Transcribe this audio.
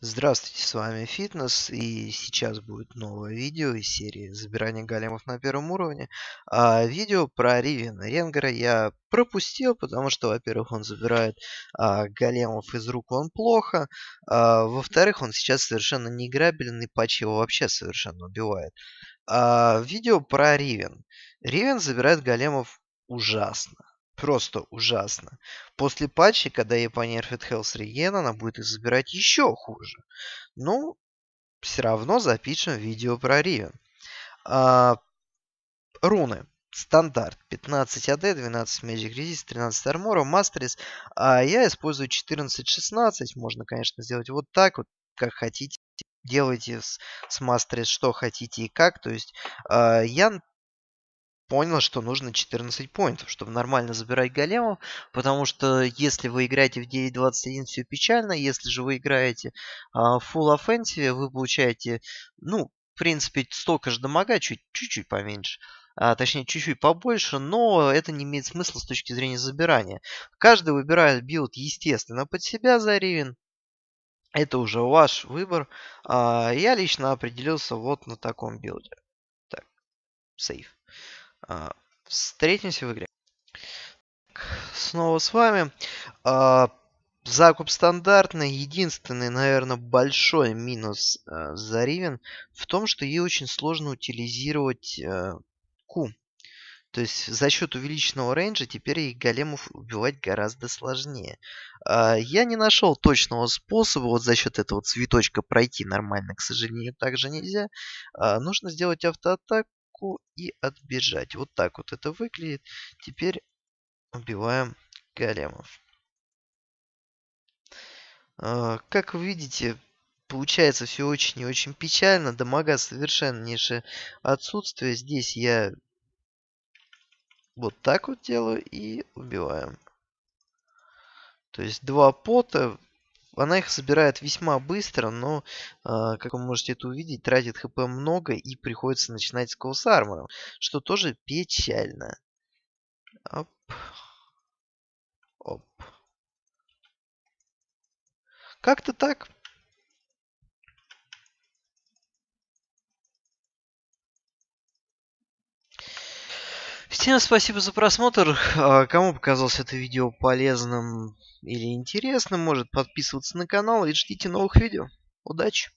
Здравствуйте, с вами Фитнес, и сейчас будет новое видео из серии забирания големов на первом уровне. А, видео про Ривена Ренгера я пропустил, потому что, во-первых, он забирает а, големов из рук он плохо, а, во-вторых, он сейчас совершенно не играбельный, патч его вообще совершенно убивает. А, видео про Ривен. Ривен забирает големов ужасно. Просто ужасно. После патча, когда ей понерфит Health Regen, она будет их забирать еще хуже. Ну, все равно запишем видео про Ривен. А, руны. Стандарт. 15 AD, 12 Magic Resist, 13 Армора, Мастерис. А я использую 14-16. Можно, конечно, сделать вот так вот, как хотите. Делайте с, с Мастерис что хотите и как. То есть э, я понял, что нужно 14 поинтов, чтобы нормально забирать големов, потому что если вы играете в 9.21, все печально, если же вы играете а, в full offensive, вы получаете, ну, в принципе, столько же дамага, чуть-чуть поменьше. А, точнее, чуть-чуть побольше, но это не имеет смысла с точки зрения забирания. Каждый выбирает билд, естественно, под себя за Ривен. Это уже ваш выбор. А, я лично определился вот на таком билде. Так, сейф. А, встретимся в игре. Снова с вами. А, закуп стандартный. Единственный, наверное, большой минус э, за Ривен в том, что ей очень сложно утилизировать Q. То есть за счет увеличенного рейнджа теперь их големов убивать гораздо сложнее. А, я не нашел точного способа вот за счет этого цветочка пройти нормально, к сожалению, также нельзя. А, нужно сделать автоатаку кнопку и отбежать. Вот так вот это выглядит. Теперь убиваем големов. А, как вы видите, получается все очень и очень печально. Дамага совершеннейшее отсутствие. Здесь я вот так вот делаю и убиваем. То есть два пота она их собирает весьма быстро, но, э, как вы можете это увидеть, тратит хп много и приходится начинать с коусармором, что тоже печально. Оп. Оп. Как-то так. Всем спасибо за просмотр. А, кому показалось это видео полезным или интересным, может подписываться на канал и ждите новых видео. Удачи!